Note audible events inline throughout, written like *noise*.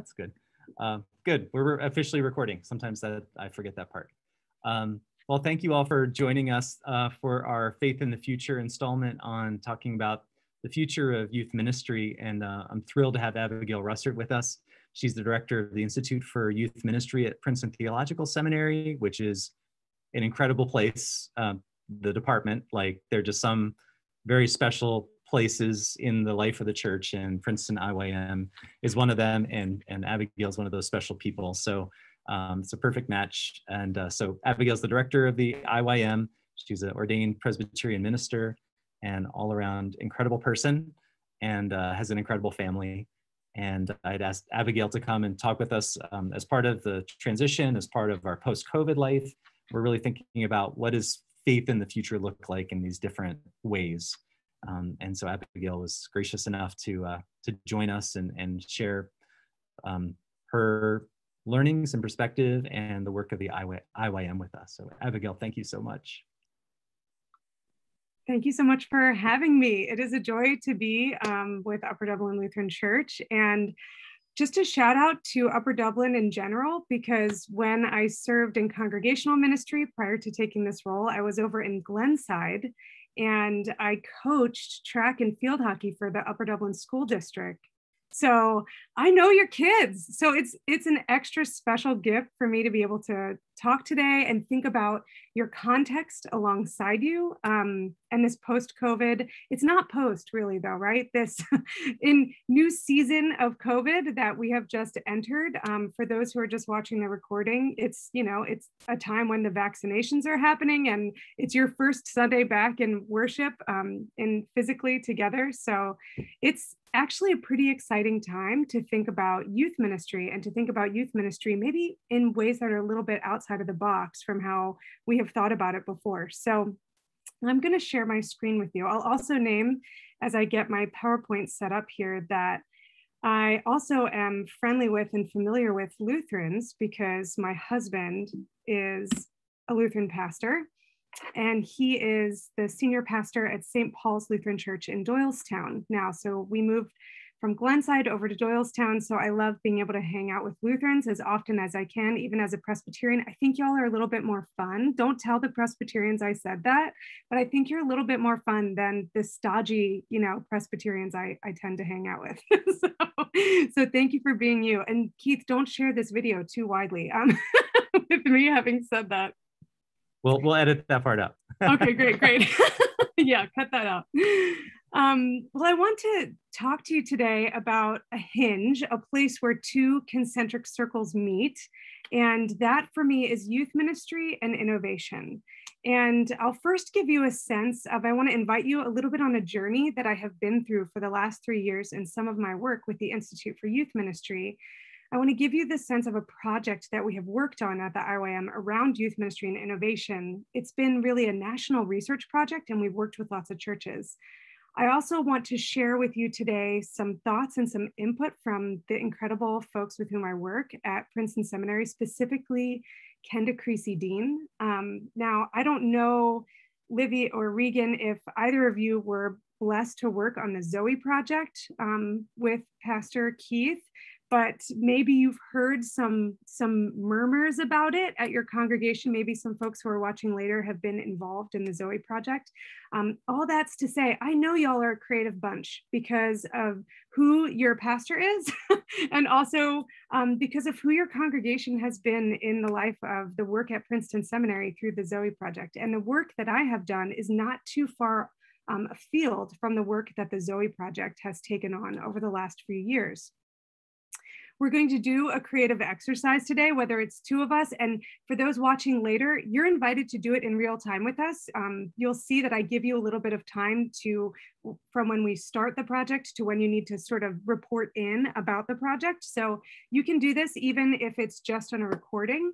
that's good. Uh, good. We're officially recording. Sometimes that I forget that part. Um, well, thank you all for joining us uh, for our Faith in the Future installment on talking about the future of youth ministry. And uh, I'm thrilled to have Abagail Rusert with us. She's the director of the Institute for Youth Ministry at Princeton Theological Seminary, which is an incredible place. Um, the department, like they're just some very special places in the life of the church and Princeton IYM is one of them and, and Abagail is one of those special people. So um, it's a perfect match. And uh, so Abagail's the director of the IYM. She's an ordained Presbyterian minister and all around incredible person and uh, has an incredible family. And I'd asked Abagail to come and talk with us um, as part of the transition, as part of our post-COVID life. We're really thinking about what does faith in the future look like in these different ways. Um, and so Abagail was gracious enough to uh, to join us and, and share um, her learnings and perspective and the work of the IYM with us. So Abagail, thank you so much. Thank you so much for having me. It is a joy to be um, with Upper Dublin Lutheran Church and just a shout out to Upper Dublin in general, because when I served in congregational ministry prior to taking this role, I was over in Glenside and I coached track and field hockey for the Upper Dublin School District. So I know your kids. So it's it's an extra special gift for me to be able to talk today and think about your context alongside you. Um, and this post-COVID, it's not post really though, right? This *laughs* in new season of COVID that we have just entered. Um, for those who are just watching the recording, it's you know it's a time when the vaccinations are happening and it's your first Sunday back in worship um, in physically together. So it's actually a pretty exciting time to think about youth ministry and to think about youth ministry maybe in ways that are a little bit outside of the box from how we have thought about it before. So I'm going to share my screen with you. I'll also name as I get my PowerPoint set up here that I also am friendly with and familiar with Lutherans because my husband is a Lutheran pastor and he is the senior pastor at St. Paul's Lutheran Church in Doylestown now. So we moved from Glenside over to Doylestown. So I love being able to hang out with Lutherans as often as I can, even as a Presbyterian. I think y'all are a little bit more fun. Don't tell the Presbyterians I said that, but I think you're a little bit more fun than the stodgy, you know, Presbyterians I, I tend to hang out with. *laughs* so, so thank you for being you. And Keith, don't share this video too widely um, *laughs* with me having said that. We'll, we'll edit that part out. *laughs* okay, great, great. *laughs* yeah, cut that out. Um, well, I want to talk to you today about a hinge, a place where two concentric circles meet. And that for me is youth ministry and innovation. And I'll first give you a sense of, I want to invite you a little bit on a journey that I have been through for the last three years in some of my work with the Institute for Youth Ministry. I want to give you the sense of a project that we have worked on at the IYM around youth ministry and innovation. It's been really a national research project, and we've worked with lots of churches. I also want to share with you today some thoughts and some input from the incredible folks with whom I work at Princeton Seminary, specifically Kenda Creasy Dean. Um, now, I don't know, Livy or Regan, if either of you were blessed to work on the Zoe project um, with Pastor Keith but maybe you've heard some some murmurs about it at your congregation. Maybe some folks who are watching later have been involved in the zoe project. Um, all that's to say i know y'all are a creative bunch because of who your pastor is *laughs* and also um, because of who your congregation has been in the life of the work at princeton seminary through the zoe project. And the work that i have done is not too far um, afield from the work that the zoe project has taken on over the last few years we're going to do a creative exercise today, whether it's two of us. And for those watching later, you're invited to do it in real time with us. Um, you'll see that I give you a little bit of time to, from when we start the project to when you need to sort of report in about the project. So you can do this even if it's just on a recording.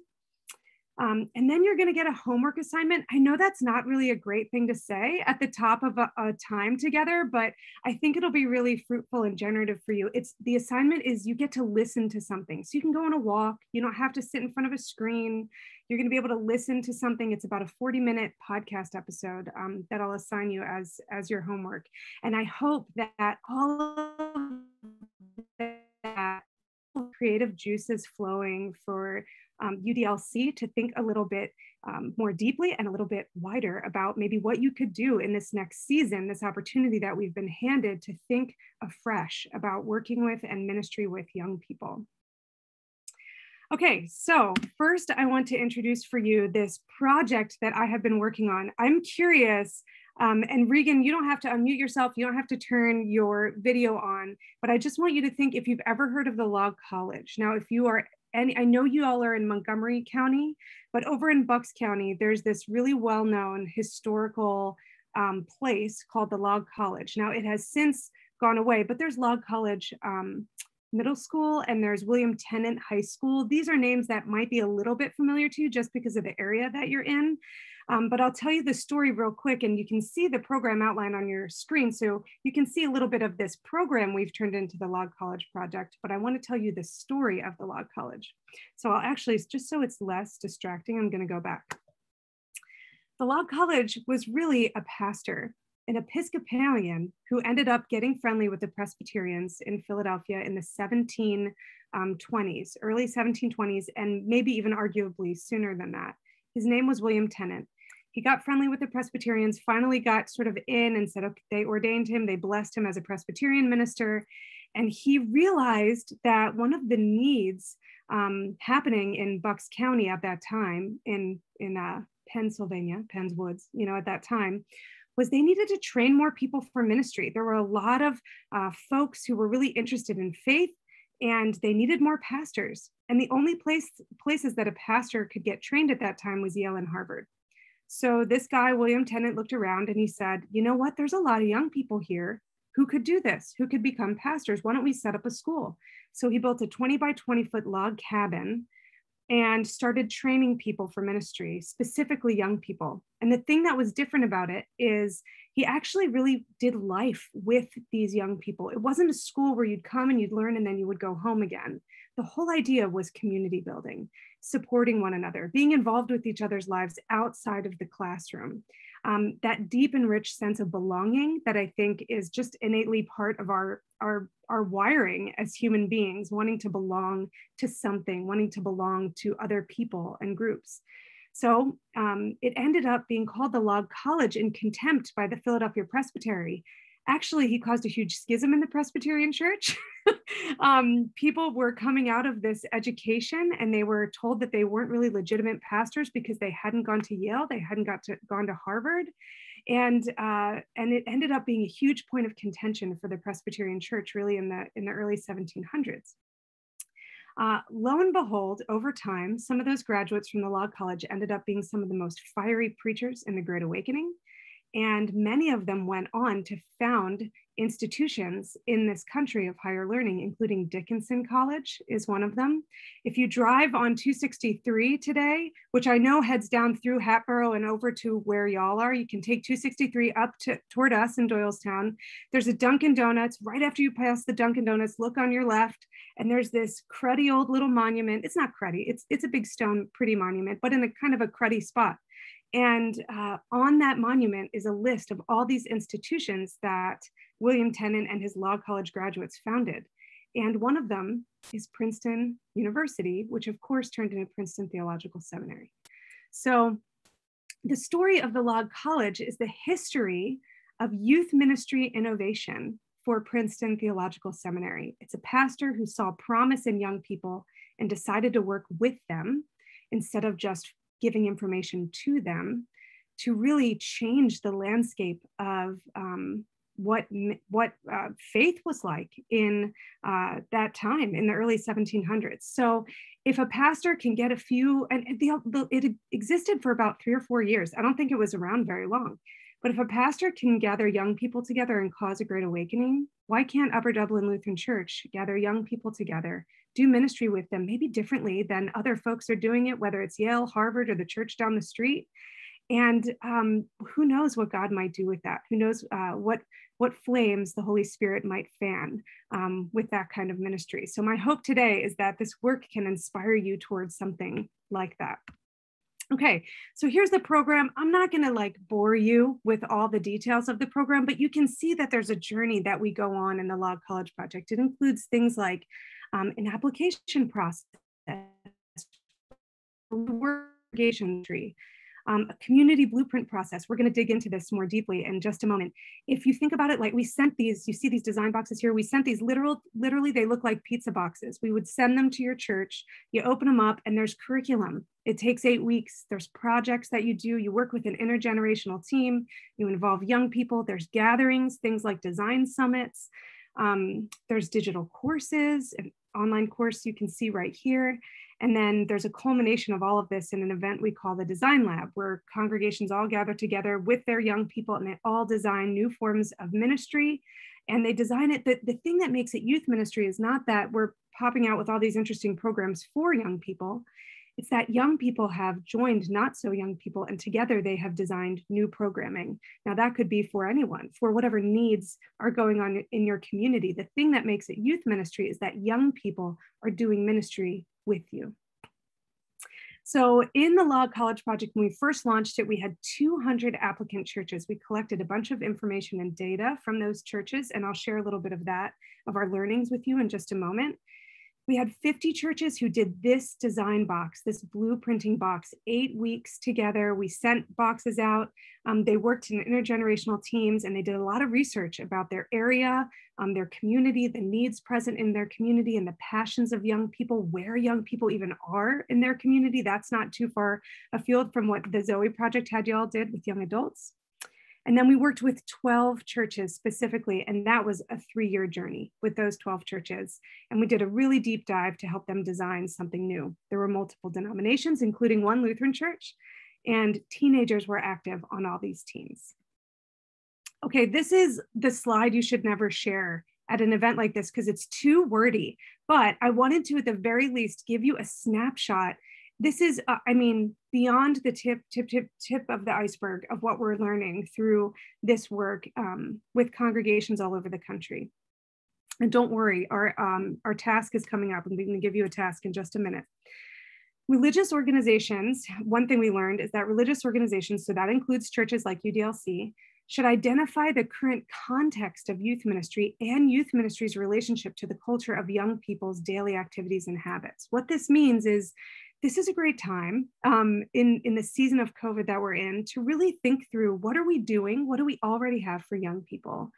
Um, and then you're going to get a homework assignment. I know that's not really a great thing to say at the top of a, a, time together, but I think it'll be really fruitful and generative for you. It's the assignment is you get to listen to something. So you can go on a walk. You don't have to sit in front of a screen. You're going to be able to listen to something. It's about a 40 minute podcast episode um, that I'll assign you as as your homework. And I hope that all of that creative juices flowing for um, UDLC to think a little bit um, more deeply and a little bit wider about maybe what you could do in this next season, this opportunity that we've been handed to think afresh about working with and ministry with young people. Okay, so first I want to introduce for you this project that I have been working on. I'm curious, um, and Regan, you don't have to unmute yourself, you don't have to turn your video on, but I just want you to think if you've ever heard of the Log College. Now, if you are any, I know you all are in Montgomery County, but over in Bucks County, there's this really well-known historical um, place called the Log College. Now it has since gone away, but there's Log College um, Middle School and there's William Tennent High School. These are names that might be a little bit familiar to you just because of the area that you're in. Um, but I'll tell you the story real quick and you can see the program outline on your screen. So you can see a little bit of this program we've turned into the Log College project, but I wanna tell you the story of the Log College. So I'll actually, just so it's less distracting, I'm gonna go back. The Log College was really a pastor, an Episcopalian who ended up getting friendly with the Presbyterians in Philadelphia in the 1720s, um, early 1720s, and maybe even arguably sooner than that. His name was William Tennent he got friendly with the Presbyterians, finally got sort of in and said, okay, they ordained him, they blessed him as a Presbyterian minister. And he realized that one of the needs um, happening in Bucks County at that time, in, in uh, Pennsylvania, Penn's Woods, you know, at that time, was they needed to train more people for ministry. There were a lot of uh, folks who were really interested in faith and they needed more pastors. And the only place places that a pastor could get trained at that time was Yale and Harvard. So this guy, William Tennent, looked around and he said, you know what? There's a lot of young people here who could do this, who could become pastors. Why don't we set up a school? So he built a 20 by 20 foot log cabin and started training people for ministry, specifically young people. And the thing that was different about it is he actually really did life with these young people. It wasn't a school where you'd come and you'd learn and then you would go home again. The whole idea was community building supporting one another, being involved with each other's lives outside of the classroom. Um, that deep and rich sense of belonging that I think is just innately part of our, our, our wiring as human beings, wanting to belong to something, wanting to belong to other people and groups. So um, it ended up being called the Log College in contempt by the Philadelphia Presbytery actually he caused a huge schism in the presbyterian church. *laughs* Um, people were coming out of this education and they were told that they weren't really legitimate pastors because they hadn't gone to yale they hadn't got to gone to harvard. And uh, and it ended up being a huge point of contention for the presbyterian church really in the in the early 1700s uh, lo and behold, over time, some of those graduates from the Log College ended up being some of the most fiery preachers in the Great Awakening. And many of them went on to found institutions in this country of higher learning, including Dickinson College is one of them. If you drive on 263 today, which I know heads down through Hatboro and over to where y'all are, you can take 263 up to, toward us in Doylestown. There's a Dunkin' Donuts right after you pass the Dunkin' Donuts, look on your left, and there's this cruddy old little monument. It's not cruddy, it's, it's a big stone, pretty monument, but in a kind of a cruddy spot. And uh, on that monument is a list of all these institutions that William Tennent and his Log College graduates founded. And one of them is Princeton University, which of course turned into Princeton Theological Seminary. So the story of the Log College is the history of youth ministry innovation for Princeton Theological Seminary. It's a pastor who saw promise in young people and decided to work with them instead of just giving information to them to really change the landscape of um, what what uh, faith was like in uh, that time in the early 1700s. So if a pastor can get a few, and it existed for about three or four years. I don't think it was around very long. But if a pastor can gather young people together and cause a great awakening, why can't Upper Dublin Lutheran Church gather young people together do ministry with them, maybe differently than other folks are doing it, whether it's Yale, Harvard, or the church down the street. And um, who knows what God might do with that? Who knows uh, what what flames the Holy Spirit might fan um, with that kind of ministry? So my hope today is that this work can inspire you towards something like that. Okay, so here's the program. I'm not going to like bore you with all the details of the program, but you can see that there's a journey that we go on in the Log College Project. It includes things like um, an application process, tree, um, a community blueprint process. We're going to dig into this more deeply in just a moment. If you think about it, like we sent these, you see these design boxes here, we sent these literal, literally they look like pizza boxes. We would send them to your church, you open them up and there's curriculum. It takes eight weeks. There's projects that you do. You work with an intergenerational team. You involve young people. There's gatherings, things like design summits. Um, there's digital courses, an online course you can see right here. And then there's a culmination of all of this in an event we call the Design Lab, where congregations all gather together with their young people and they all design new forms of ministry. And they design it. The, the thing that makes it youth ministry is not that we're popping out with all these interesting programs for young people. It's that young people have joined not so young people, and together they have designed new programming. Now, that could be for anyone, for whatever needs are going on in your community. The thing that makes it youth ministry is that young people are doing ministry with you. So in the Log College Project, when we first launched it, we had 200 applicant churches. We collected a bunch of information and data from those churches, and I'll share a little bit of that, of our learnings with you in just a moment we had 50 churches who did this design box, this blueprinting box, eight weeks together. We sent boxes out. Um, they worked in intergenerational teams and they did a lot of research about their area, um, their community, the needs present in their community, and the passions of young people, where young people even are in their community. That's not too far afield from what the Zoe Project had y'all did with young adults. And then we worked with 12 churches specifically, and that was a three year journey with those 12 churches. And we did a really deep dive to help them design something new. There were multiple denominations, including one Lutheran church, and teenagers were active on all these teams. Okay, this is the slide you should never share at an event like this because it's too wordy, but I wanted to, at the very least, give you a snapshot this is, uh, I mean, beyond the tip, tip, tip, tip of the iceberg of what we're learning through this work um, with congregations all over the country. And don't worry, our, um, our task is coming up and we're gonna give you a task in just a minute. Religious organizations, one thing we learned is that religious organizations, so that includes churches like UDLC, should identify the current context of youth ministry and youth ministry's relationship to the culture of young people's daily activities and habits. What this means is this is a great time um, in, in the season of COVID that we're in to really think through what are we doing? What do we already have for young people?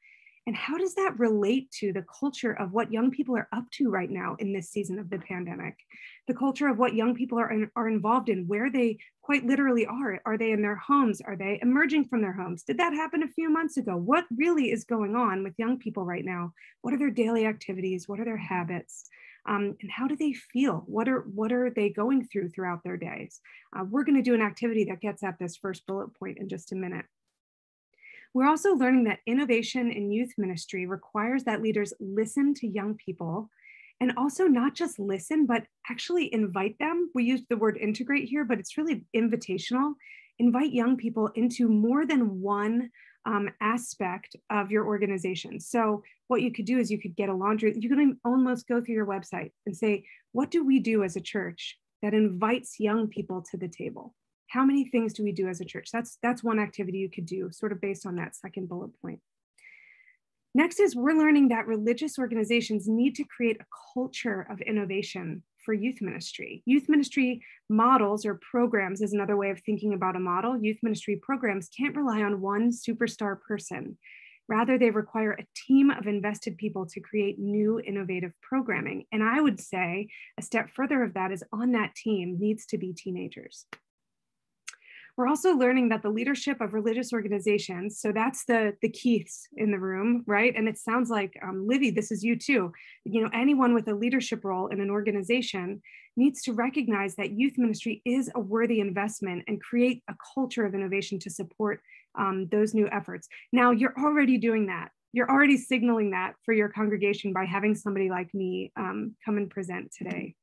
And how does that relate to the culture of what young people are up to right now in this season of the pandemic? The culture of what young people are, in, are involved in, where they quite literally are. Are they in their homes? Are they emerging from their homes? Did that happen a few months ago? What really is going on with young people right now? What are their daily activities? What are their habits? Um, and how do they feel? What are what are they going through throughout their days? Uh, we're going to do an activity that gets at this first bullet point in just a minute. We're also learning that innovation in youth ministry requires that leaders listen to young people and also not just listen, but actually invite them. We use the word integrate here, but it's really invitational. Invite young people into more than one um, aspect of your organization. So what you could do is you could get a laundry, you could almost go through your website and say, what do we do as a church that invites young people to the table? How many things do we do as a church? That's, that's one activity you could do sort of based on that second bullet point. Next is we're learning that religious organizations need to create a culture of innovation for youth ministry. Youth ministry models or programs is another way of thinking about a model. Youth ministry programs can't rely on one superstar person. Rather, they require a team of invested people to create new innovative programming. And I would say a step further of that is on that team needs to be teenagers. We're also learning that the leadership of religious organizations, so that's the, the Keiths in the room, right? And it sounds like, um, Livy, this is you too. You know, anyone with a leadership role in an organization needs to recognize that youth ministry is a worthy investment and create a culture of innovation to support um, those new efforts. Now, you're already doing that. You're already signaling that for your congregation by having somebody like me um, come and present today.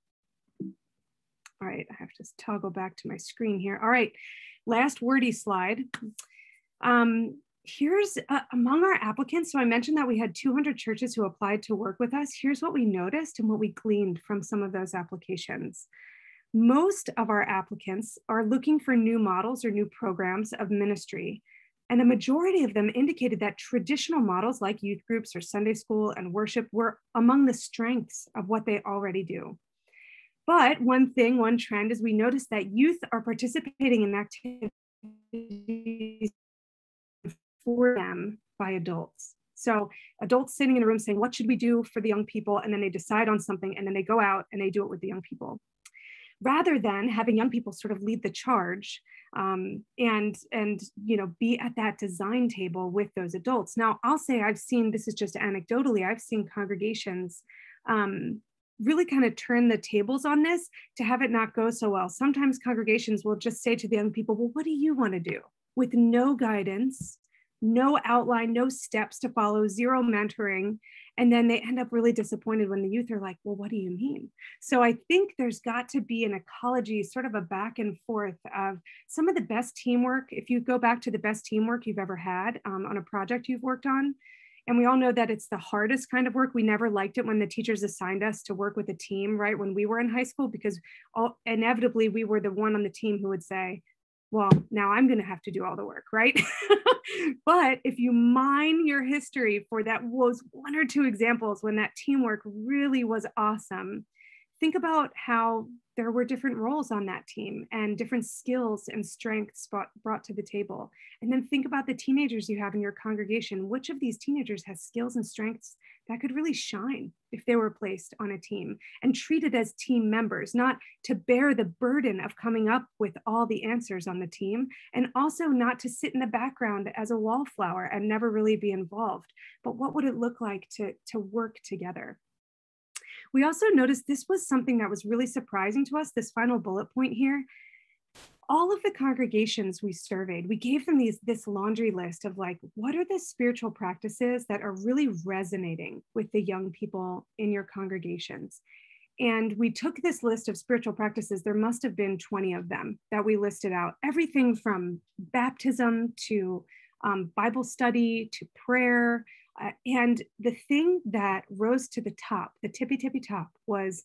All right, I have to toggle back to my screen here. All right, last wordy slide. Um, here's uh, among our applicants. So I mentioned that we had 200 churches who applied to work with us. Here's what we noticed and what we gleaned from some of those applications. most of our applicants are looking for new models or new programs of ministry. And a majority of them indicated that traditional models like youth groups or Sunday school and worship were among the strengths of what they already do. But one thing, one trend is we notice that youth are participating in activities for them by adults. So adults sitting in a room saying, what should we do for the young people? And then they decide on something and then they go out and they do it with the young people. Rather than having young people sort of lead the charge um, and and you know be at that design table with those adults. Now I'll say I've seen this is just anecdotally I've seen congregations um, really kind of turn the tables on this to have it not go so well. Sometimes congregations will just say to the young people, well, what do you want to do? With no guidance, no outline, no steps to follow, zero mentoring. And then they end up really disappointed when the youth are like, well, what do you mean? So I think there's got to be an ecology, sort of a back and forth of some of the best teamwork. If you go back to the best teamwork you've ever had um, on a project you've worked on, and we all know that it's the hardest kind of work. We never liked it when the teachers assigned us to work with a team, right? When we were in high school, because all, inevitably we were the one on the team who would say, well, now I'm going to have to do all the work, right? *laughs* but if you mine your history for that was one or two examples when that teamwork really was awesome, think about how there were different roles on that team and different skills and strengths brought, brought to the table. And then think about the teenagers you have in your congregation. Which of these teenagers has skills and strengths that could really shine if they were placed on a team and treated as team members, not to bear the burden of coming up with all the answers on the team, and also not to sit in the background as a wallflower and never really be involved. But what would it look like to, to work together? We also noticed this was something that was really surprising to us, this final bullet point here. All of the congregations we surveyed, we gave them these, this laundry list of like, what are the spiritual practices that are really resonating with the young people in your congregations? And we took this list of spiritual practices. There must have been 20 of them that we listed out. Everything from baptism to um, Bible study to prayer uh, and the thing that rose to the top, the tippy tippy top, was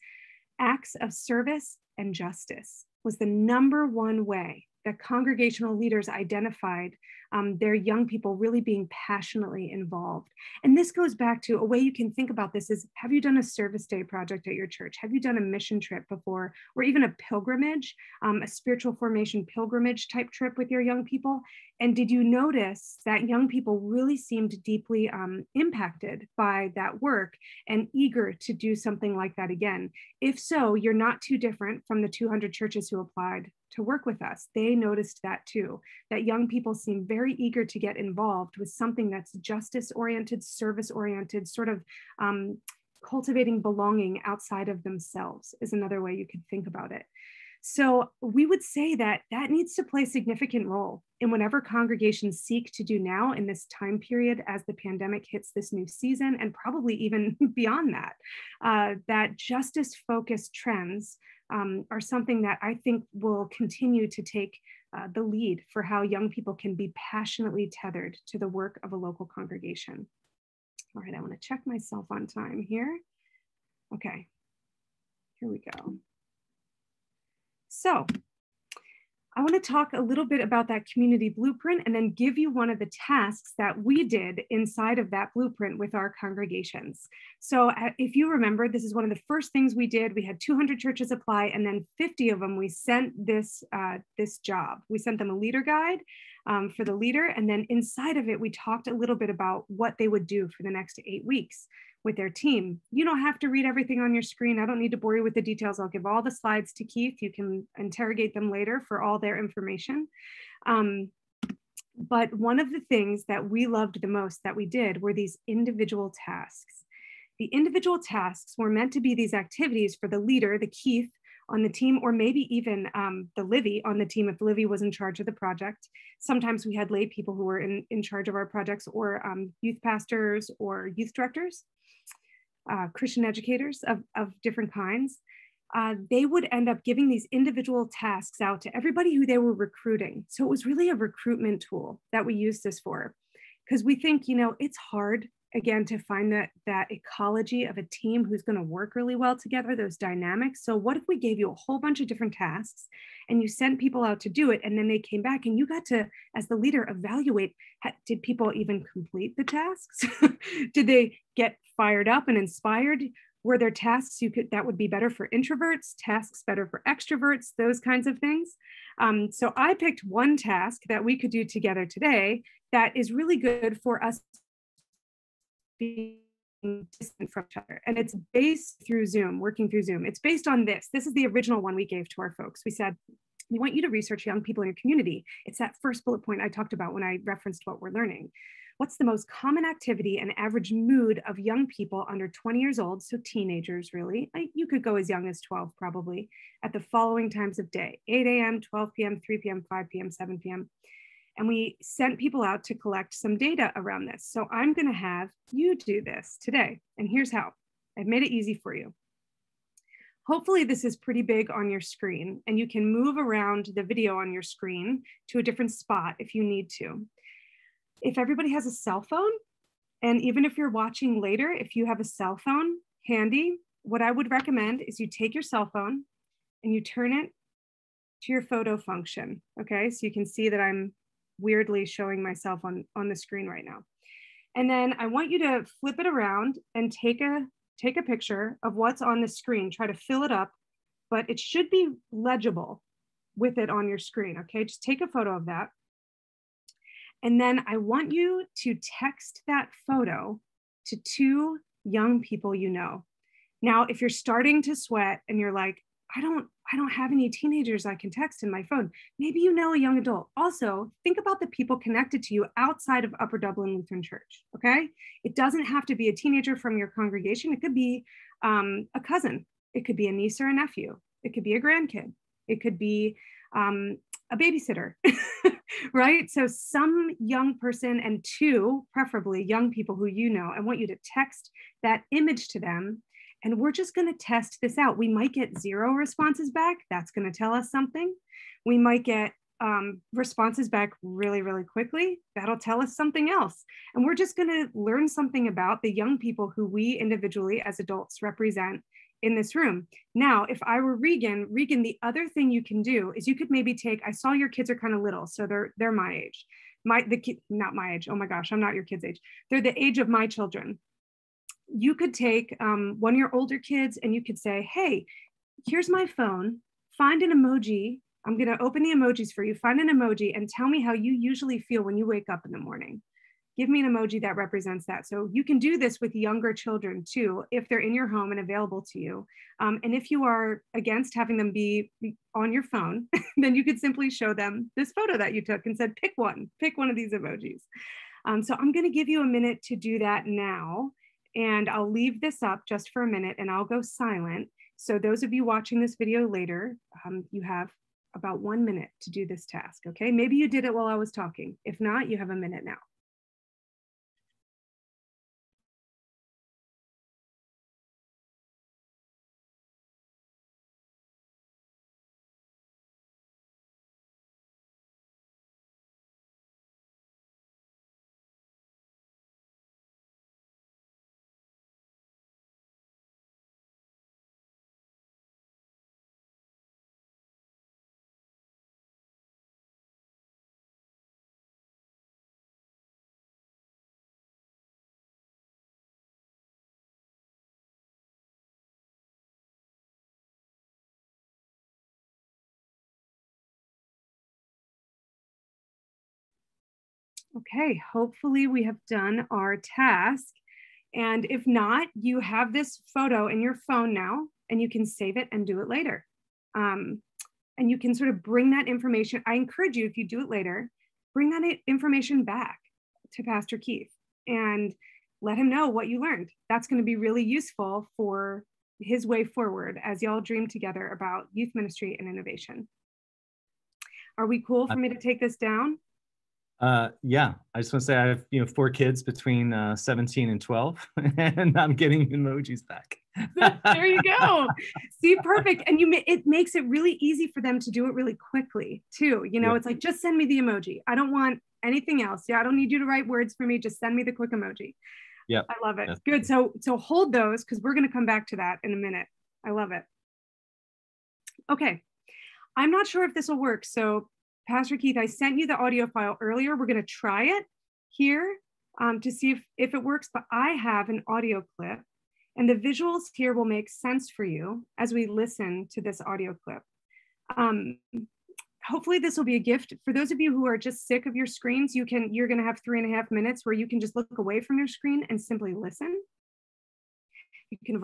acts of service and justice was the number one way that congregational leaders identified um, their young people really being passionately involved. And this goes back to a way you can think about this is have you done a service day project at your church? Have you done a mission trip before, or even a pilgrimage, um, a spiritual formation pilgrimage type trip with your young people? And did you notice that young people really seemed deeply um, impacted by that work and eager to do something like that again? If so, you're not too different from the 200 churches who applied to work with us. They noticed that too, that young people seem very eager to get involved with something that's justice oriented, service oriented, sort of um, cultivating belonging outside of themselves, is another way you could think about it. So we would say that that needs to play a significant role in whatever congregations seek to do now in this time period as the pandemic hits this new season, and probably even *laughs* beyond that, uh, that justice focused trends um, are something that I think will continue to take uh, the lead for how young people can be passionately tethered to the work of a local congregation. All right, I want to check myself on time here. Okay, here we go. So I want to talk a little bit about that community blueprint and then give you one of the tasks that we did inside of that blueprint with our congregations. So, uh, if you remember, this is one of the first things we did. We had 200 churches apply, and then 50 of them we sent this uh, this job. We sent them a leader guide um, for the leader, and then inside of it, we talked a little bit about what they would do for the next eight weeks with their team. You don't have to read everything on your screen. I don't need to bore you with the details. I'll give all the slides to Keith. You can interrogate them later for all their information. Um, but one of the things that we loved the most that we did were these individual tasks. The individual tasks were meant to be these activities for the leader, the Keith, on the team, or maybe even um, the Livy on the team if Livy was in charge of the project. Sometimes we had lay people who were in, in charge of our projects, or um, youth pastors or youth directors uh, Christian educators of, of different kinds, uh, they would end up giving these individual tasks out to everybody who they were recruiting. So it was really a recruitment tool that we used this for. Because we think, you know, it's hard again to find that that ecology of a team who's going to work really well together those dynamics. So what if we gave you a whole bunch of different tasks and you sent people out to do it and then they came back and you got to as the leader evaluate did people even complete the tasks? *laughs* Did they get fired up and inspired? Were there tasks you could that would be better for introverts tasks better for extroverts those kinds of things? Um, so i picked one task that we could do together today that is really good for us being distant from each other. And it's based through Zoom, working through Zoom. It's based on this. This is the original one we gave to our folks. We said, we want you to research young people in your community. It's that first bullet point I talked about when I referenced what we're learning. What's the most common activity and average mood of young people under 20 years old, so teenagers really, you could go as young as 12 probably, at the following times of day, 8 a.m., 12 p.m., 3 p.m., 5 p.m., 7 p.m and we sent people out to collect some data around this. So I'm going to have you do this today. And here's how I've made it easy for you. Hopefully this is pretty big on your screen and you can move around the video on your screen to a different spot if you need to. If everybody has a cell phone, and even if you're watching later, if you have a cell phone handy, what I would recommend is you take your cell phone and you turn it to your photo function. Okay, so you can see that I'm weirdly showing myself on, on the screen right now. And then I want you to flip it around and take a, take a picture of what's on the screen. Try to fill it up, but it should be legible with it on your screen. Okay, just take a photo of that. And then I want you to text that photo to two young people you know. Now, if you're starting to sweat and you're like, I don't I don't have any teenagers I can text in my phone. Maybe you know a young adult. Also, think about the people connected to you outside of Upper Dublin Lutheran Church. Okay. It doesn't have to be a teenager from your congregation, it could be um, a cousin, it could be a niece or a nephew, it could be a grandkid, it could be um, a babysitter, *laughs* right? So, some young person and two, preferably young people who you know, I want you to text that image to them and we're just going to test this out. We might get zero responses back. That's going to tell us something. We might get um, responses back really, really quickly. That'll tell us something else. And we're just going to learn something about the young people who we individually as adults represent in this room. Now, if I were Regan, Regan, the other thing you can do is you could maybe take, I saw your kids are kind of little, so they're they're my age. My the kid, not my age. Oh my gosh, I'm not your kids' age. They're the age of my children you could take um, one of your older kids and you could say, hey, here's my phone, find an emoji. I'm going to open the emojis for you. Find an emoji and tell me how you usually feel when you wake up in the morning. Give me an emoji that represents that. So you can do this with younger children too, if they're in your home and available to you. Um, and if you are against having them be on your phone, *laughs* then you could simply show them this photo that you took and said, pick one, pick one of these emojis. Um, so I'm going to give you a minute to do that now. And I'll leave this up just for a minute and I'll go silent. So those of you watching this video later, um, you have about one minute to do this task, okay? Maybe you did it while I was talking. If not, you have a minute now. Okay, hopefully we have done our task. And if not, you have this photo in your phone now and you can save it and do it later. Um, and you can sort of bring that information. I encourage you, if you do it later, bring that information back to Pastor Keith and let him know what you learned. That's going to be really useful for his way forward as y'all dream together about youth ministry and innovation. Are we cool for me to take this down? Uh, yeah, I just want to say I have you know four kids between uh, 17 and 12, *laughs* and I'm getting emojis back. there you go. *laughs* See, perfect. And you, it makes it really easy for them to do it really quickly too. You know, yeah. it's like just send me the emoji. I don't want anything else. Yeah, I don't need you to write words for me. Just send me the quick emoji. Yeah. I love it. Good. So so hold those because we're going to come back to that in a minute. I love it. Okay. I'm not sure if this will work. So Pastor Keith, I sent you the audio file earlier. We're going to try it here um, to see if, if it works, but I have an audio clip and the visuals here will make sense for you as we listen to this audio clip. Um, hopefully this will be a gift for those of you who are just sick of your screens you can you're going to have three and a half minutes where you can just look away from your screen and simply listen you can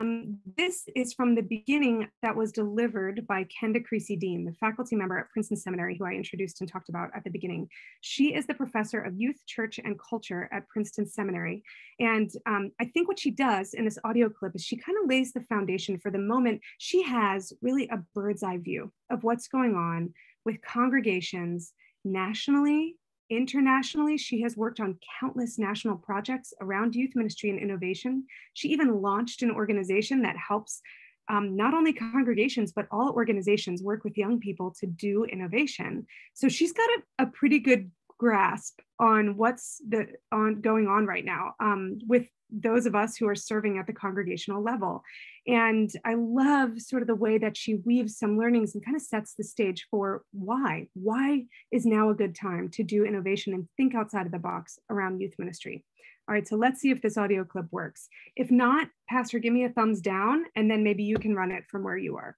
um, this is from the beginning that was delivered by Kenda Creasy Dean, the faculty member at Princeton Seminary, who I introduced and talked about at the beginning. She is the professor of youth, church, and culture at Princeton Seminary. And um, I think what she does in this audio clip is she kind of lays the foundation for the moment. She has really a bird's eye view of what's going on with congregations nationally Internationally, she has worked on countless national projects around youth ministry and innovation. She even launched an organization that helps um, not only congregations, but all organizations work with young people to do innovation. So she's got a, a pretty good grasp on what's the on going on right now um, with those of us who are serving at the congregational level. And I love sort of the way that she weaves some learnings and kind of sets the stage for why. Why is now a good time to do innovation and think outside of the box around youth ministry? All right, so let's see if this audio clip works. If not, Pastor, give me a thumbs down and then maybe you can run it from where you are.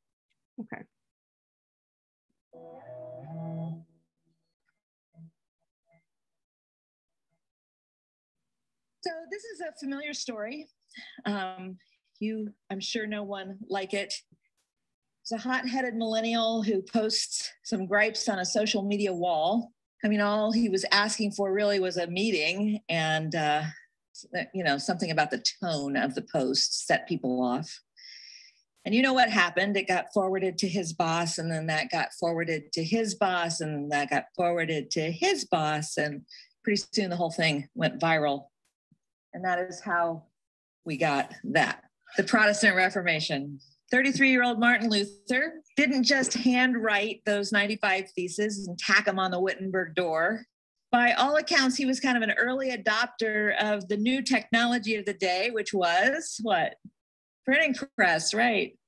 Okay. So this is a familiar story. Um, you, I'm sure, no one like it. It's a hot-headed millennial who posts some gripes on a social media wall. I mean, all he was asking for really was a meeting, and uh, you know, something about the tone of the post set people off. And you know what happened? It got forwarded to his boss, and then that got forwarded to his boss, and that got forwarded to his boss, and pretty soon the whole thing went viral and that is how we got that. The Protestant Reformation. 33 year old Martin Luther didn't just handwrite those 95 theses and tack them on the Wittenberg door. By all accounts, he was kind of an early adopter of the new technology of the day, which was what? Printing press, right?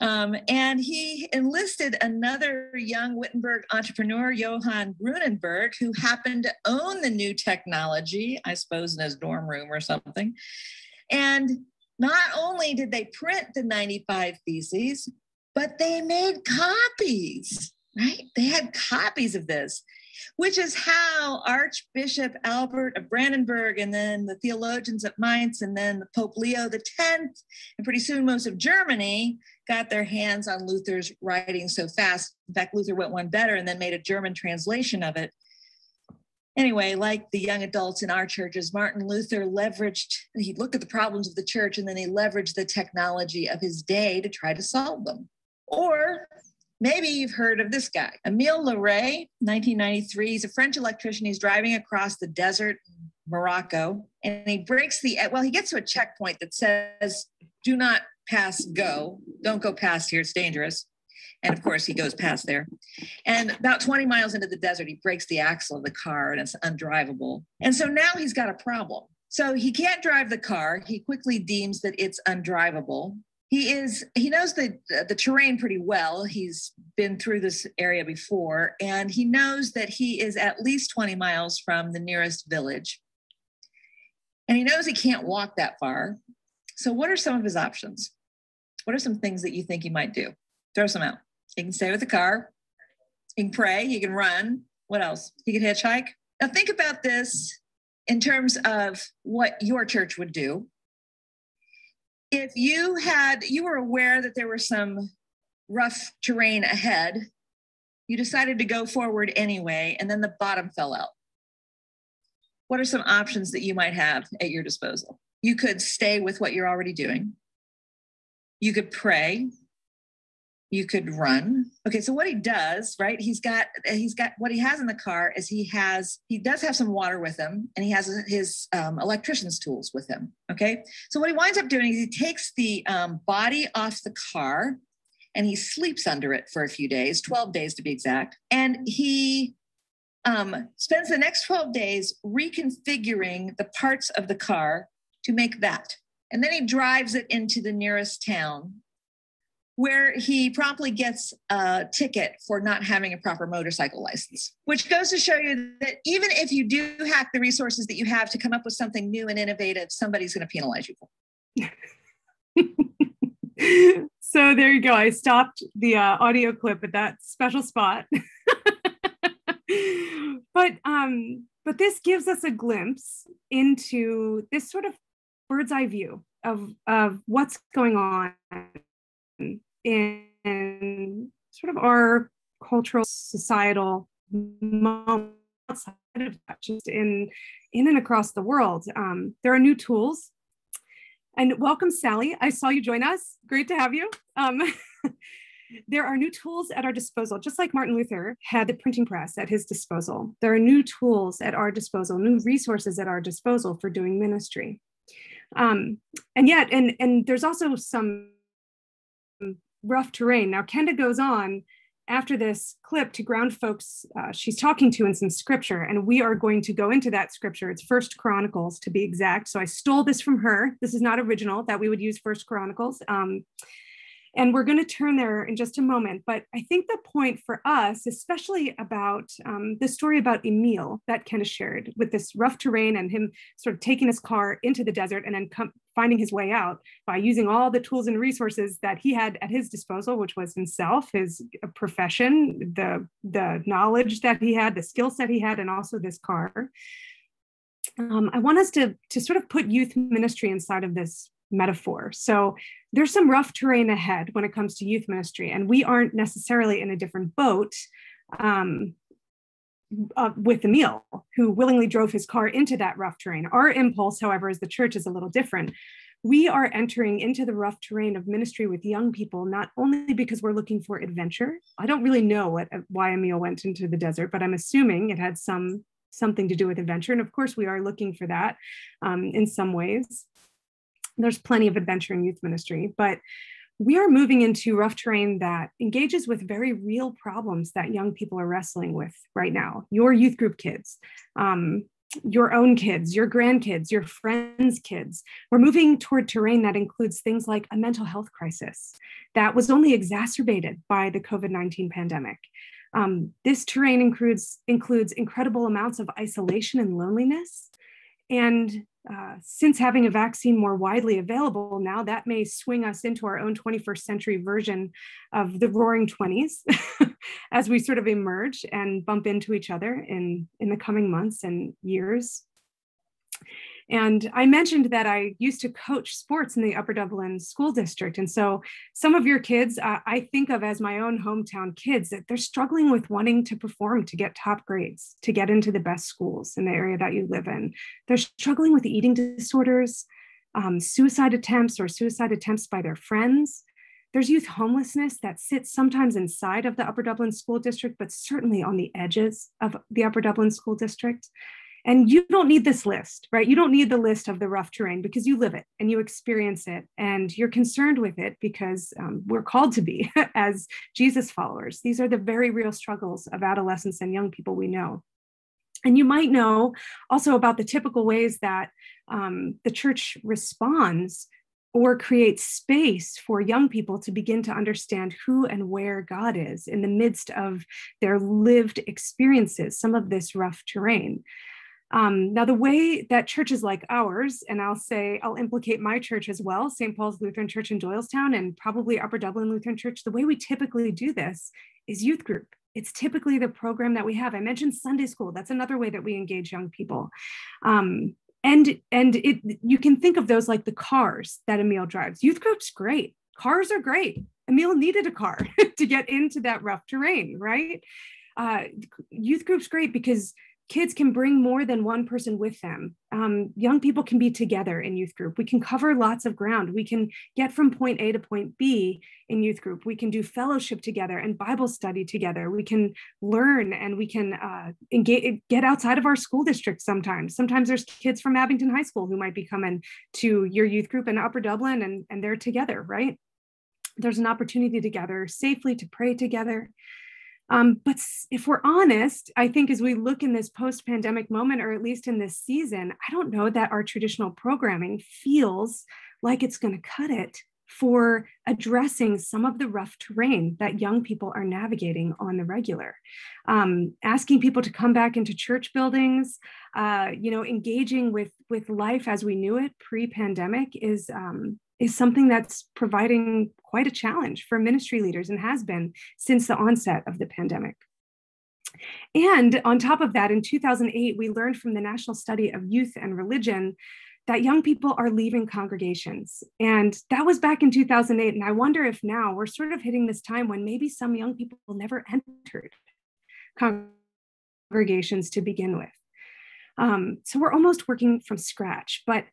Um, and he enlisted another young Wittenberg entrepreneur, Johann Grunenberg, who happened to own the new technology, I suppose in his dorm room or something. And not only did they print the 95 Theses, but they made copies, right? They had copies of this which is how Archbishop Albert of Brandenburg and then the theologians at Mainz and then the Pope Leo X and pretty soon most of Germany got their hands on Luther's writing so fast. In fact, Luther went one better and then made a German translation of it. Anyway, like the young adults in our churches, Martin Luther leveraged, he looked at the problems of the church and then he leveraged the technology of his day to try to solve them. Or Maybe you've heard of this guy, Emile Leray, 1993. He's a French electrician. He's driving across the desert Morocco and he breaks the, well, he gets to a checkpoint that says, do not pass go. Don't go past here. It's dangerous. And of course, he goes past there. And about 20 miles into the desert, he breaks the axle of the car and it's undrivable. And so now he's got a problem. So he can't drive the car. He quickly deems that it's undrivable he is he knows the the terrain pretty well. He's been through this area before and he knows that he is at least 20 miles from the nearest village. And he knows he can't walk that far. So what are some of his options? What are some things that you think he might do? Throw some out. He can stay with the car. He can pray. He can run. What else? He can hitchhike. Now think about this in terms of what your church would do if you had you were aware that there were some rough terrain ahead you decided to go forward anyway and then the bottom fell out. What are some options that you might have at your disposal? You could stay with what you're already doing. You could pray you could run okay so what he does right he's got he's got what he has in the car is he has he does have some water with him and he has his um, electrician's tools with him okay so what he winds up doing is he takes the um, body off the car and he sleeps under it for a few days 12 days to be exact and he um, spends the next 12 days reconfiguring the parts of the car to make that. And then he drives it into the nearest town where he promptly gets a ticket for not having a proper motorcycle license, which goes to show you that even if you do hack the resources that you have to come up with something new and innovative, somebody's going to penalize you for. *laughs* so there you go. I stopped the uh, audio clip at that special spot. *laughs* but um, but this gives us a glimpse into this sort of bird's eye view of of what's going on in sort of our cultural societal moment outside of that, just in in and across the world. Um, there are new tools. And welcome, Sally. I saw you join us. Great to have you. Um, *laughs* there are new tools at our disposal, just like Martin Luther had the printing press at his disposal. There are new tools at our disposal, new resources at our disposal for doing ministry. Um, and yet, and and there's also some rough terrain. Now, Kenda goes on after this clip to ground folks uh, she's talking to in some scripture, and we are going to go into that scripture. It's First Chronicles to be exact. So I stole this from her. This is not original that we would use First Chronicles. Um, and we're going to turn there in just a moment. But I think the point for us, especially about um, the story about Emile that Kenda shared with this rough terrain and him sort of taking his car into the desert and then com- finding his way out by using all the tools and resources that he had at his disposal, which was himself, his uh, profession, the, the knowledge that he had, the skill set he had, and also this car. Um, I want us to, to sort of put youth ministry inside of this metaphor. So there's some rough terrain ahead when it comes to youth ministry, and we aren't necessarily in a different boat um, uh, with Emile, who willingly drove his car into that rough terrain. Our impulse, however, as the church is a little different. We are entering into the rough terrain of ministry with young people, not only because we're looking for adventure. I don't really know what, why Emile went into the desert, but I'm assuming it had some something to do with adventure. And of course, we are looking for that um, in some ways there's plenty of adventure in youth ministry, but we are moving into rough terrain that engages with very real problems that young people are wrestling with right now. Your youth group kids, um, your own kids, your grandkids, your friends' kids. We're moving toward terrain that includes things like a mental health crisis that was only exacerbated by the COVID 19 pandemic. Um, this terrain includes, includes incredible amounts of isolation and loneliness. And uh, since having a vaccine more widely available now, that may swing us into our own 21st century version of the roaring 20s *laughs* as we sort of emerge and bump into each other in, in the coming months and years. And I mentioned that I used to coach sports in the Upper Dublin School District. And so some of your kids uh, I think of as my own hometown kids that they're struggling with wanting to perform to get top grades, to get into the best schools in the area that you live in. They're struggling with eating disorders, um, suicide attempts or suicide attempts by their friends. There's youth homelessness that sits sometimes inside of the Upper Dublin School District, but certainly on the edges of the Upper Dublin School District. And you don't need this list, right? You don't need the list of the rough terrain because you live it and you experience it and you're concerned with it because um, we're called to be *laughs* as Jesus followers. These are the very real struggles of adolescents and young people we know. And you might know also about the typical ways that um, the church responds or creates space for young people to begin to understand who and where God is in the midst of their lived experiences, some of this rough terrain. Um, now, the way that churches like ours, and I'll say I'll implicate my church as well, St. Paul's Lutheran Church in Doylestown and probably Upper Dublin Lutheran Church, the way we typically do this is youth group. It's typically the program that we have. I mentioned Sunday school. That's another way that we engage young people. Um, and and it you can think of those like the cars that Emile drives. Youth group's great. Cars are great. Emile needed a car *laughs* to get into that rough terrain, right? Uh, youth group's great because kids can bring more than one person with them. Um, young people can be together in youth group. We can cover lots of ground. We can get from point A to point B in youth group. We can do fellowship together and Bible study together. We can learn and we can uh, engage, get outside of our school district sometimes. Sometimes there's kids from Abington High School who might be coming to your youth group in Upper Dublin and, and they're together, right? There's an opportunity to gather safely, to pray together. Um, but if we're honest, I think as we look in this post pandemic moment, or at least in this season, I don't know that our traditional programming feels like it's going to cut it for addressing some of the rough terrain that young people are navigating on the regular. Um, asking people to come back into church buildings, uh, you know, engaging with, with life as we knew it pre-pandemic is, um, is something that's providing quite a challenge for ministry leaders and has been since the onset of the pandemic. And on top of that, in 2008, we learned from the National Study of Youth and Religion that young people are leaving congregations. And that was back in 2008. And I wonder if now we're sort of hitting this time when maybe some young people never entered congregations to begin with. Um, so we're almost working from scratch. But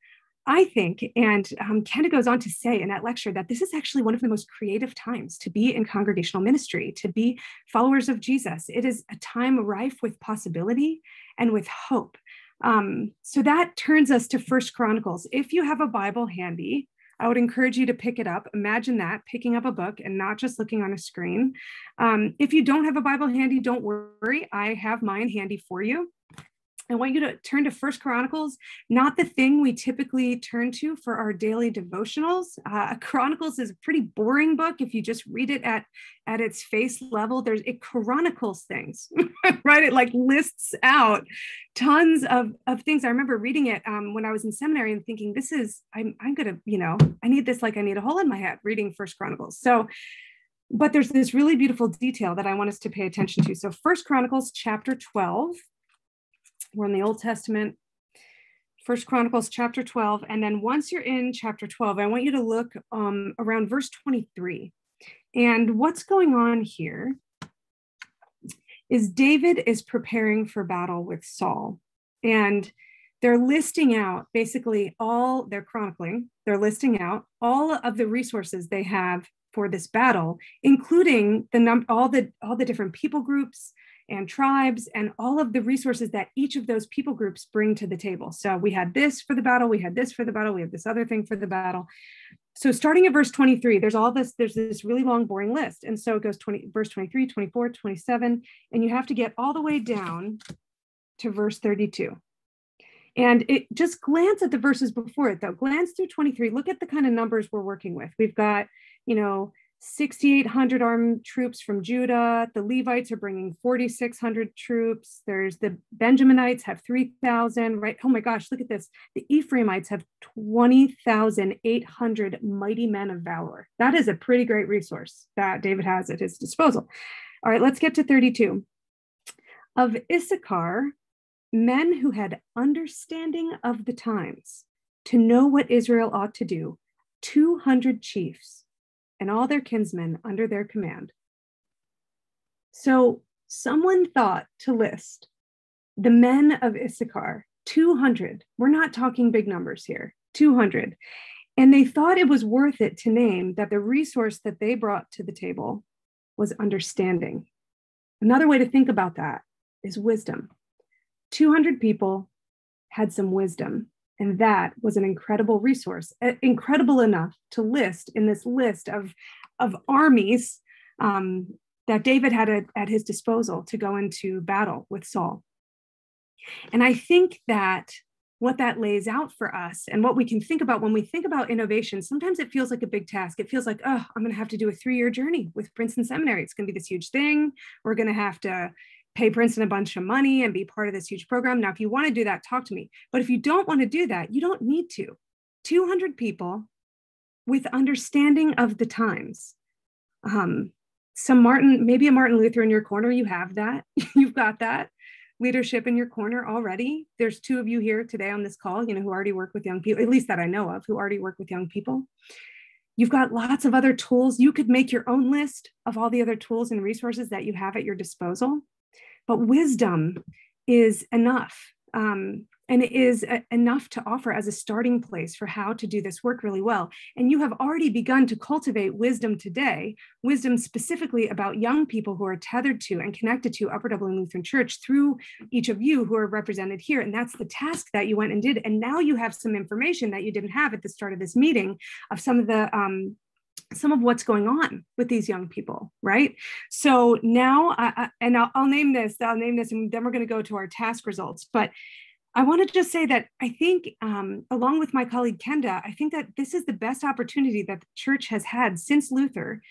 I think, and um, Kenda goes on to say in that lecture that this is actually one of the most creative times to be in congregational ministry, to be followers of Jesus. It is a time rife with possibility and with hope. Um, so that turns us to First Chronicles. If you have a Bible handy, I would encourage you to pick it up. Imagine that picking up a book and not just looking on a screen. Um, if you don't have a Bible handy, don't worry. I have mine handy for you. I want you to turn to First Chronicles, not the thing we typically turn to for our daily devotionals. Uh, *laughs* Chronicles is a pretty boring book if you just read it at at its face level. There's it chronicles things, *laughs* right? It like lists out tons of of things. I remember reading it um, when I was in seminary and thinking, this is I'm I'm gonna you know I need this like I need a hole in my head reading First Chronicles. So but there's this really beautiful detail that I want us to pay attention to. So First Chronicles chapter 12 we're in the Old Testament, First Chronicles chapter 12. And then once you're in chapter 12, I want you to look um, around verse 23. And what's going on here is David is preparing for battle with Saul. And they're listing out basically all, they're chronicling, they're listing out all of the resources they have for this battle, including the num- all the all the different people groups, and tribes and all of the resources that each of those people groups bring to the table. So we had this for the battle, we had this for the battle, we have this other thing for the battle. So starting at verse 23, there's all this, there's this really long, boring list. And so it goes 20, verse 23, 24, 27, and you have to get all the way down to verse 32. And it just glance at the verses before it though, glance through 23, look at the kind of numbers we're working with. We've got, you know, 6,800 armed troops from Judah. The Levites are bringing 4,600 troops. There's the Benjaminites have 3,000, right? Oh my gosh, look at this. The Ephraimites have 20,800 mighty men of valor. That is a pretty great resource that David has at his disposal. All right, let's get to 32. Of Issachar, men who had understanding of the times to know what Israel ought to do, 200 chiefs and all their kinsmen under their command. So someone thought to list the men of Issachar, 200. We're not talking big numbers here, 200. And they thought it was worth it to name that the resource that they brought to the table was understanding. Another way to think about that is wisdom. 200 people had some wisdom. And that was an incredible resource, incredible enough to list in this list of, of armies um, that David had at his disposal to go into battle with Saul. And I think that what that lays out for us and what we can think about when we think about innovation, sometimes it feels like a big task. It feels like, oh, I'm going to have to do a three year journey with Princeton Seminary. It's going to be this huge thing. We're going to have to pay Princeton a bunch of money and be part of this huge program. Now, if you want to do that, talk to me. But if you don't want to do that, you don't need to. 200 people with understanding of the times. Um, some Martin, maybe a Martin Luther in your corner, you have that. *laughs* You've got that leadership in your corner already. There's two of you here today on this call, you know, who already work with young people, at least that I know of, who already work with young people. You've got lots of other tools. You could make your own list of all the other tools and resources that you have at your disposal. But wisdom is enough. Um, and it is a, enough to offer as a starting place for how to do this work really well. And you have already begun to cultivate wisdom today, wisdom specifically about young people who are tethered to and connected to Upper Dublin Lutheran Church through each of you who are represented here. And that's the task that you went and did. And now you have some information that you didn't have at the start of this meeting of some of the um, some of what's going on with these young people, right? So now, and I'll, I'll name this, I'll name this, and then we're going to go to our task results. But I want to just say that I think, um, along with my colleague Kenda, I think that this is the best opportunity that the church has had since Luther,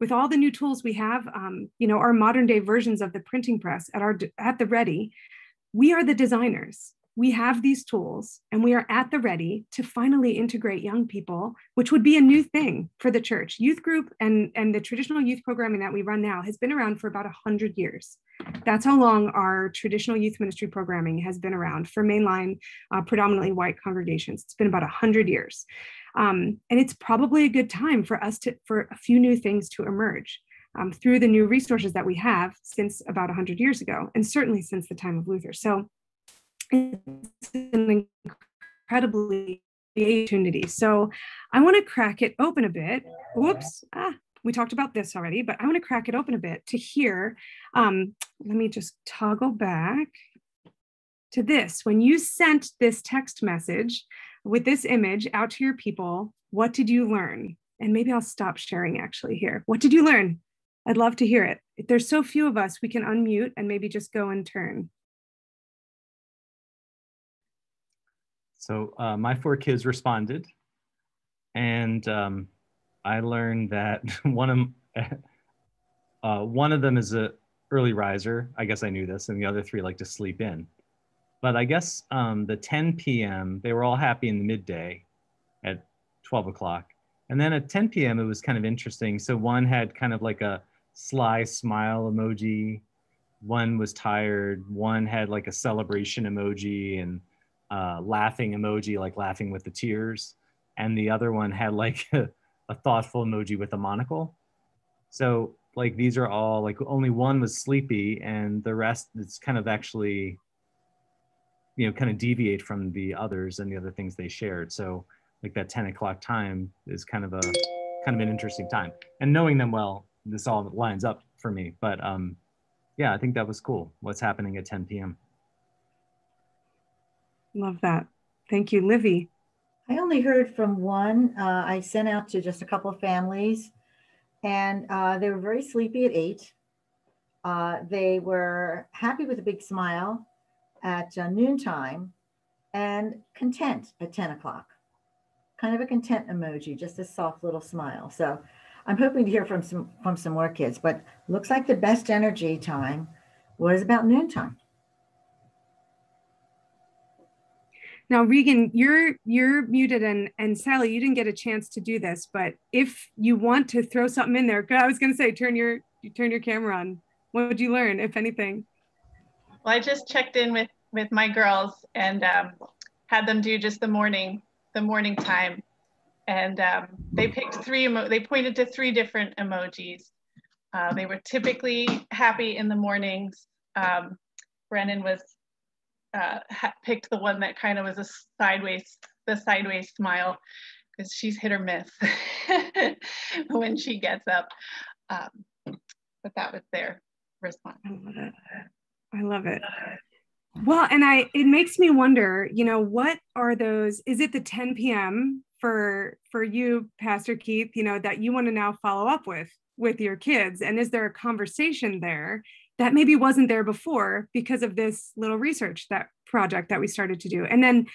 with all the new tools we have, um, you know, our modern day versions of the printing press at our at the ready. We are the designers we have these tools and we are at the ready to finally integrate young people, which would be a new thing for the church. Youth group and, and the traditional youth programming that we run now has been around for about 100 years. That's how long our traditional youth ministry programming has been around for mainline, uh, predominantly white congregations. It's been about 100 years. Um, and it's probably a good time for us to, for a few new things to emerge. Um, through the new resources that we have since about 100 years ago, and certainly since the time of Luther. So it's an incredibly opportunity. So I want to crack it open a bit. Whoops. Ah, we talked about this already, but I want to crack it open a bit to hear. Um, let me just toggle back to this. When you sent this text message with this image out to your people, what did you learn? And maybe I'll stop sharing actually here. What did you learn? I'd love to hear it. If there's so few of us, we can unmute and maybe just go in turn. So uh, my four kids responded, and um, I learned that *laughs* one of *laughs* uh, one of them is a early riser. I guess I knew this, and the other three like to sleep in. But I guess um, the 10 p.m. they were all happy in the midday at 12 o'clock, and then at 10 p.m. it was kind of interesting. So one had kind of like a sly smile emoji. One was tired. One had like a celebration emoji, and uh, laughing emoji, like laughing with the tears, and the other one had like a, *laughs* a thoughtful emoji with a monocle. So like these are all like only one was sleepy, and the rest it's kind of actually, you know, kind of deviate from the others and the other things they shared. So like that 10 o'clock time is kind of a kind of an interesting time. And knowing them well, this all lines up for me. But um, yeah, I think that was cool. What's happening at 10 p.m. Love that. Thank you, Livy. I only heard from one. Uh, I sent out to just a couple of families, and uh, they were very sleepy at eight. Uh, they were happy with a big smile at uh, noontime and content at 10 o'clock. Kind of a content emoji, just a soft little smile. So I'm hoping to hear from some from some more kids, but looks like the best energy time was about noontime. Now, Regan, you're you're muted, and and Sally, you didn't get a chance to do this, but if you want to throw something in there, I was going to say, turn your turn your camera on. What would you learn, if anything? Well, I just checked in with with my girls and um, had them do just the morning the morning time, and um, they picked three. They pointed to three different emojis. Uh, they were typically happy in the mornings. Um, Brennan was uh, picked the one that kind of was a sideways, the sideways smile, because she's hit or miss *laughs* when she gets up. Um, but that was their response. I love it. I love it. Well, and I it makes me wonder, you know, what are those? Is it the 10 p.m. for for you, Pastor Keith, you know, that you want to now follow up with with your kids? And is there a conversation there that maybe wasn't there before because of this little research that project that we started to do. And then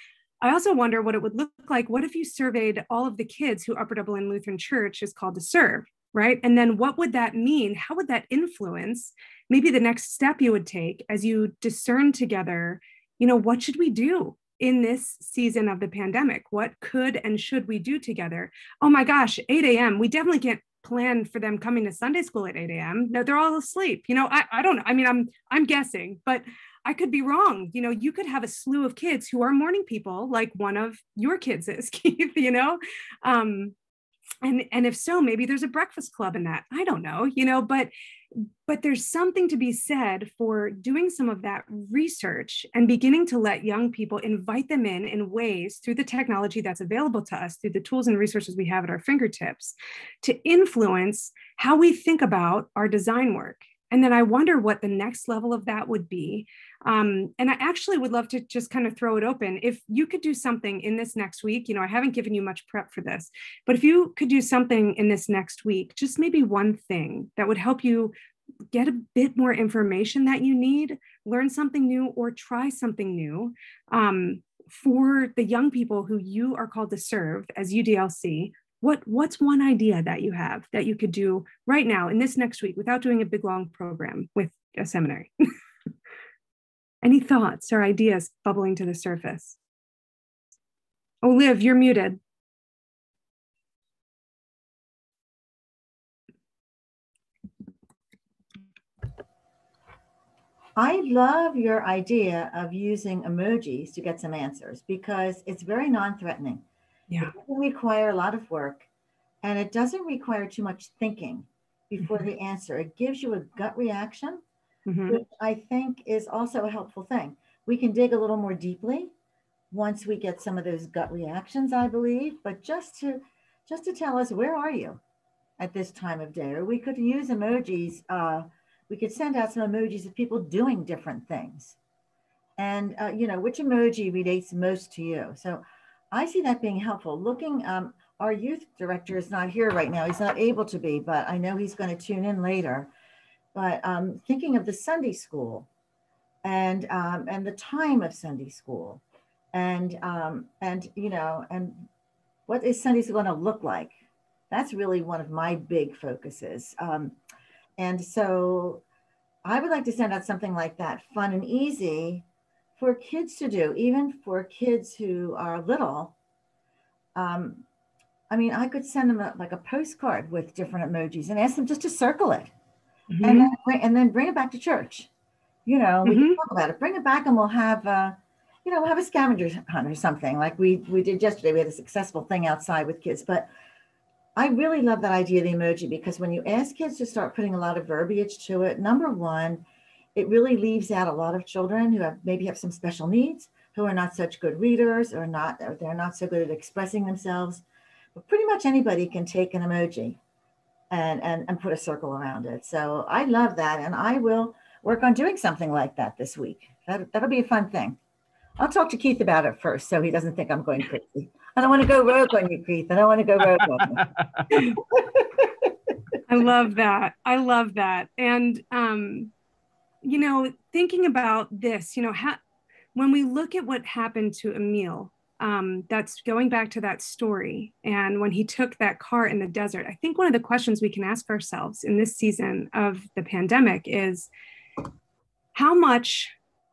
I also wonder what it would look like. What if you surveyed all of the kids who Upper Dublin Lutheran Church is called to serve, right? And then what would that mean? How would that influence maybe the next step you would take as you discern together, you know, what should we do in this season of the pandemic? What could and should we do together? Oh my gosh, 8 a.m. We definitely can't plan for them coming to Sunday school at 8 a.m. No, they're all asleep. You know, I, I don't know. I mean, I'm I'm guessing, but I could be wrong. You know, you could have a slew of kids who are morning people, like one of your kids is, *laughs* Keith, you know? Um, and and if so, maybe there's a breakfast club in that. I don't know, you know, but but there's something to be said for doing some of that research and beginning to let young people invite them in in ways through the technology that's available to us through the tools and resources we have at our fingertips to influence how we think about our design work and then I wonder what the next level of that would be. Um, and I actually would love to just kind of throw it open. If you could do something in this next week, you know, I haven't given you much prep for this, but if you could do something in this next week, just maybe one thing that would help you get a bit more information that you need, learn something new, or try something new um, for the young people who you are called to serve as UDLC, what what's one idea that you have that you could do right now in this next week without doing a big long program with a seminary? *laughs* Any thoughts or ideas bubbling to the surface? Oh liv you're muted. I love your idea of using emojis to get some answers because it's very non-threatening. Yeah. It doesn't require a lot of work and it doesn't require too much thinking before the answer. It gives you a gut reaction, Mhm. which I think is also a helpful thing. We can dig a little more deeply once we get some of those gut reactions, I believe, but just to just to tell us where are you at this time of day, or we could use emojis. Uh, we could send out some emojis of people doing different things, and uh, you know which emoji relates most to you. So I see that being helpful. Looking, um, our youth director is not here right now. He's not able to be, but I know he's going to tune in later. But um, thinking of the Sunday school and um, and the time of Sunday school, and um, and you know, and what is Sunday school going to look like? That's really one of my big focuses. Um, and so, I would like to send out something like that, fun and easy, for kids to do, even for kids who are little. Um, I mean, I could send them a, like a postcard with different emojis and ask them just to circle it, Mhm. and then bring, and then bring it back to church. You know, we Mhm. can talk about it. Bring it back, and we'll have, uh, you know, we'll have a scavenger hunt or something like we we did yesterday. We had a successful thing outside with kids, but I really love that idea of the emoji because when you ask kids to start putting a lot of verbiage to it, number one, it really leaves out a lot of children who have maybe have some special needs, who are not such good readers or not or they're not so good at expressing themselves. But pretty much anybody can take an emoji and and, and put a circle around it. So I love that. And I will work on doing something like that this week. That, that'll be a fun thing. I'll talk to Keith about it first so he doesn't think I'm going crazy. I don't want to go rogue on you, Keith. I don't want to go rogue on you. *laughs* I love that. I love that. And um, you know, thinking about this, you know, ha- when we look at what happened to Emile, um, that's going back to that story, and when he took that car in the desert, I think one of the questions we can ask ourselves in this season of the pandemic is, how much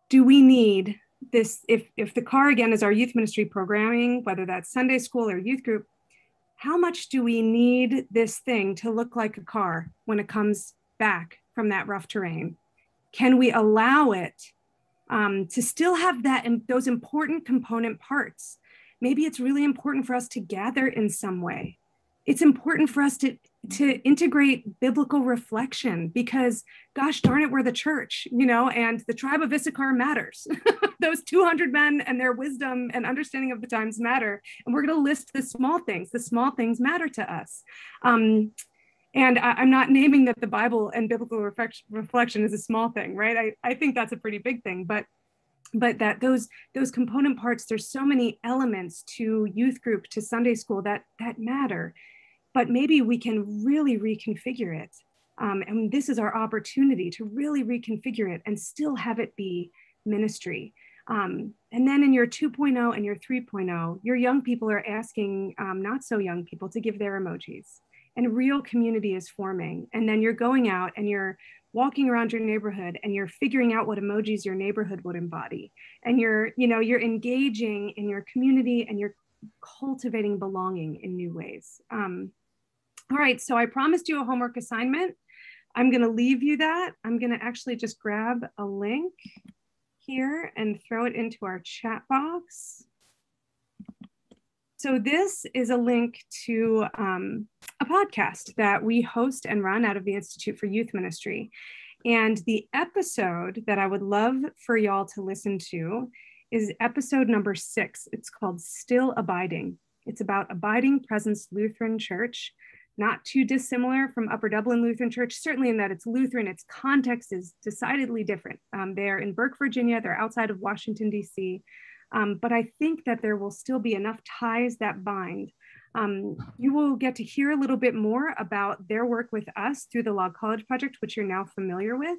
do we need this? If if the car again is our youth ministry programming, whether that's Sunday school or youth group, how much do we need this thing to look like a car when it comes back from that rough terrain? Can we allow it um, to still have that and those important component parts? Maybe it's really important for us to gather in some way. It's important for us to to integrate biblical reflection because gosh darn it we're the church you know and the tribe of issachar matters *laughs* those 200 men and their wisdom and understanding of the times matter and we're going to list the small things the small things matter to us um, and I, am not naming that the bible and biblical reflection is a small thing right I, I think that's a pretty big thing but but that those those component parts there's so many elements to youth group to sunday school that that matter but maybe we can really reconfigure it. Um, and this is our opportunity to really reconfigure it and still have it be ministry. Um, and then in your 2.0 and your 3.0, your young people are asking um, not so young people to give their emojis. And real community is forming. And then you're going out and you're walking around your neighborhood and you're figuring out what emojis your neighborhood would embody. And you're, you know, you're engaging in your community and you're cultivating belonging in new ways. Um, all right, so I promised you a homework assignment. I'm gonna leave you that. I'm gonna actually just grab a link here and throw it into our chat box. So this is a link to um, a podcast that we host and run out of the Institute for Youth Ministry. And the episode that I would love for y'all to listen to is episode number six. It's called Still Abiding. It's about Abiding Presence Lutheran Church not too dissimilar from Upper Dublin Lutheran Church, certainly in that it's Lutheran, its context is decidedly different. Um, they're in Burke, Virginia, they're outside of Washington, D.C. Um, but I think that there will still be enough ties that bind. Um, you will get to hear a little bit more about their work with us through the Log College Project, which you're now familiar with.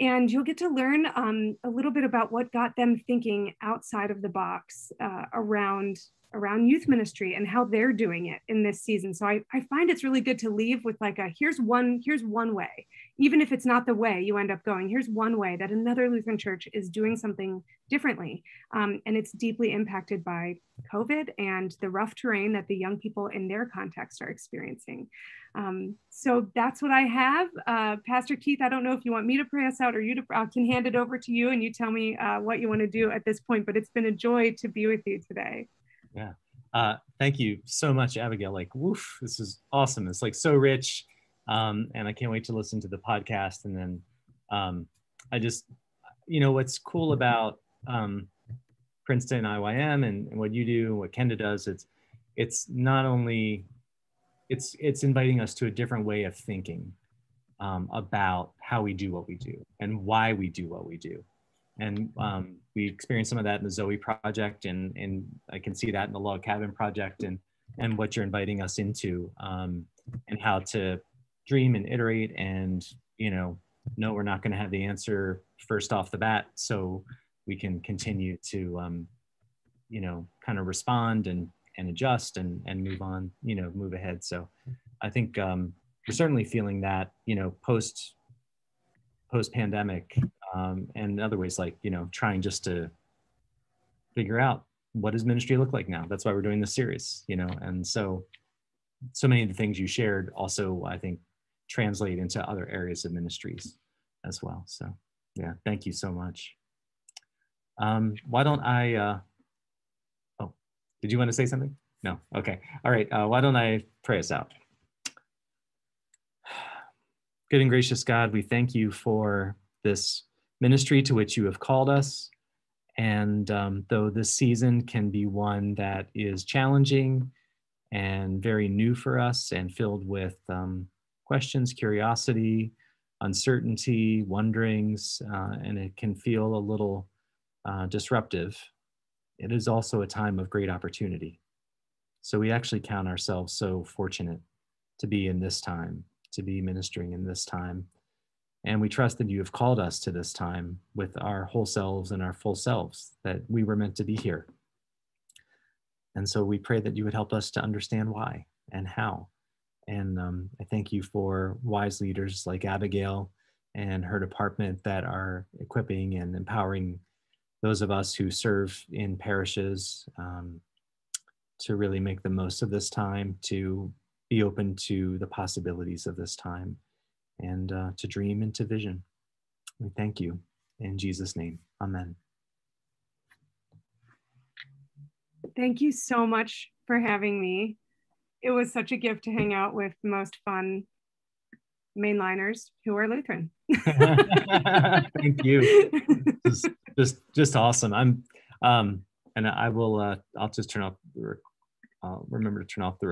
And you'll get to learn um, a little bit about what got them thinking outside of the box uh, around around youth ministry and how they're doing it in this season. So I, I find it's really good to leave with like a here's one here's one way, even if it's not the way you end up going. Here's one way that another Lutheran church is doing something differently, um, and it's deeply impacted by COVID and the rough terrain that the young people in their context are experiencing. Um, so that's what I have. Uh, Pastor Keith, I don't know if you want me to pray us out or you to, I can hand it over to you and you tell me uh, what you want to do at this point, but it's been a joy to be with you today. Yeah. Uh, thank you so much, Abagail. Like, woof, this is awesome. It's like so rich. Um, and I can't wait to listen to the podcast. And then um, I just, you know, what's cool about um, Princeton IYM and, and what you do, what Kenda does, it's, it's not only, it's, it's inviting us to a different way of thinking um, about how we do what we do and why we do what we do. And um, we experienced some of that in the Zoe project, and, and I can see that in the Log Cabin project, and, and what you're inviting us into, um, and how to dream and iterate, and you know, no, we're not going to have the answer first off the bat, so we can continue to, um, you know, kind of respond and and adjust and and move on, you know, move ahead. So, I think um, we're certainly feeling that, you know, post post pandemic um, and other ways like you know trying just to figure out what does ministry look like now that's why we're doing this series you know and so so many of the things you shared also i think translate into other areas of ministries as well. So yeah thank you so much. Um, why don't i uh, oh did you want to say something? No? Okay. All right uh, why don't i pray us out? *sighs* Good and gracious god we thank you for this ministry to which you have called us. And um, though this season can be one that is challenging and very new for us and filled with um, questions, curiosity, uncertainty, wonderings, uh, and it can feel a little uh, disruptive, it is also a time of great opportunity. So we actually count ourselves so fortunate to be in this time, to be ministering in this time. And we trust that you have called us to this time with our whole selves and our full selves, that we were meant to be here. And so we pray that you would help us to understand why and how. And um, I thank you for wise leaders like Abagail and her department that are equipping and empowering those of us who serve in parishes um, to really make the most of this time, to be open to the possibilities of this time and uh, to dream into vision. We thank you in Jesus' name. Amen. Thank you so much for having me. It was such a gift to hang out with the most fun mainliners who are Lutheran. *laughs* thank you. *laughs* Just, just, just awesome. I'm, um, and I will. Uh, I'll just turn off. The, I'll remember to turn off the